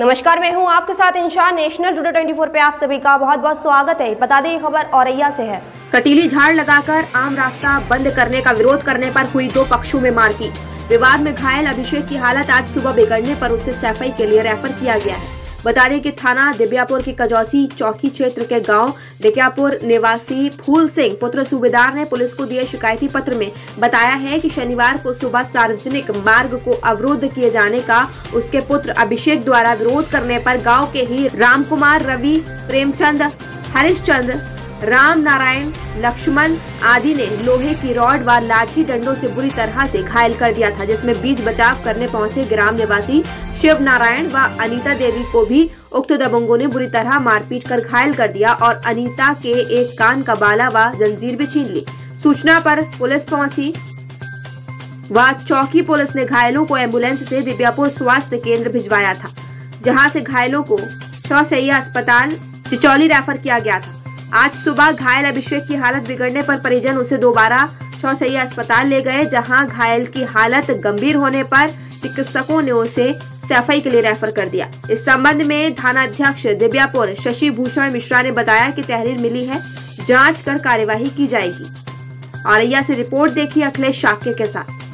नमस्कार, मैं हूँ आपके साथ इंशान नेशनल टुडे 24 पे आप सभी का बहुत बहुत स्वागत है। बता दें, ये खबर औरैया से है। कटीली झाड़ लगाकर आम रास्ता बंद करने का विरोध करने पर हुई दो पक्षों में मारपीट। विवाद में घायल अभिषेक की हालत आज सुबह बिगड़ने पर उसे सैफई के लिए रेफर किया गया है। बता दें कि थाना दिव्यापुर के कजौसी चौकी क्षेत्र के गाँव दिक्यापुर निवासी फूल सिंह, पुत्र सूबेदार ने पुलिस को दिए शिकायती पत्र में बताया है कि शनिवार को सुबह सार्वजनिक मार्ग को अवरोध किए जाने का उसके पुत्र अभिषेक द्वारा विरोध करने पर गाँव के ही रामकुमार, रवि, प्रेमचंद हरिश्चंद्र राम नारायण लक्ष्मण आदि ने लोहे की रॉड व लाठी डंडों से बुरी तरह से घायल कर दिया था, जिसमें बीच बचाव करने पहुँचे ग्राम निवासी शिव नारायण व अनीता देवी को भी उक्त दबंगों ने बुरी तरह मारपीट कर घायल कर दिया और अनीता के एक कान का बाला व जंजीर भी छीन ली। सूचना पर पुलिस पहुँची व चौकी पुलिस ने घायलों को एंबुलेंस से दिव्यापुर स्वास्थ्य केंद्र भिजवाया था, जहाँ से घायलों को शौशैया अस्पताल, चिचौली रेफर किया गया था। आज सुबह घायल अभिषेक की हालत बिगड़ने पर परिजन उसे दोबारा चौसैया अस्पताल ले गए, जहाँ घायल की हालत गंभीर होने पर चिकित्सकों ने उसे सैफई के लिए रेफर कर दिया। इस संबंध में थाना अध्यक्ष दिव्यापुर शशि भूषण मिश्रा ने बताया कि तहरीर मिली है, जाँच कर कार्यवाही की जाएगी। औरैया से रिपोर्ट देखी अखिलेश शाक्य के साथ।